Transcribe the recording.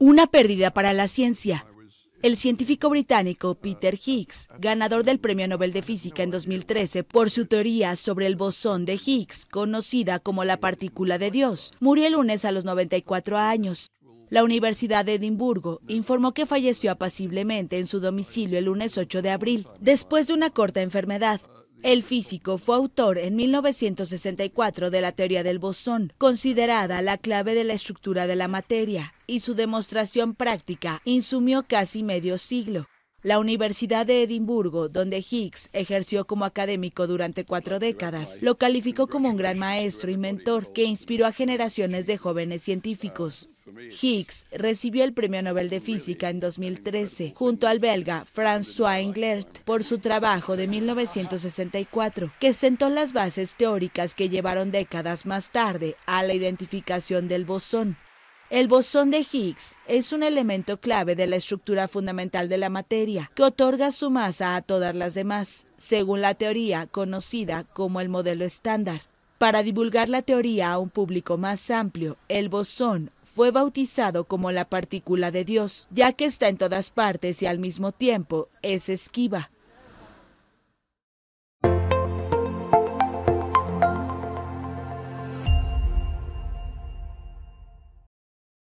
Una pérdida para la ciencia. El científico británico Peter Higgs, ganador del Premio Nobel de Física en 2013 por su teoría sobre el bosón de Higgs, conocida como la partícula de Dios, murió el lunes a los 94 años. La Universidad de Edimburgo informó que falleció apaciblemente en su domicilio el lunes 8 de abril, después de una corta enfermedad. El físico fue autor en 1964 de la teoría del bosón, considerada la clave de la estructura de la materia, y su demostración práctica insumió casi medio siglo. La Universidad de Edimburgo, donde Higgs ejerció como académico durante cuatro décadas, lo calificó como un gran maestro y mentor que inspiró a generaciones de jóvenes científicos. Higgs recibió el Premio Nobel de Física en 2013 junto al belga François Englert por su trabajo de 1964, que sentó las bases teóricas que llevaron décadas más tarde a la identificación del bosón. El bosón de Higgs es un elemento clave de la estructura fundamental de la materia, que otorga su masa a todas las demás, según la teoría conocida como el modelo estándar. Para divulgar la teoría a un público más amplio, el bosón fue bautizado como la partícula de Dios, ya que está en todas partes y al mismo tiempo es esquiva.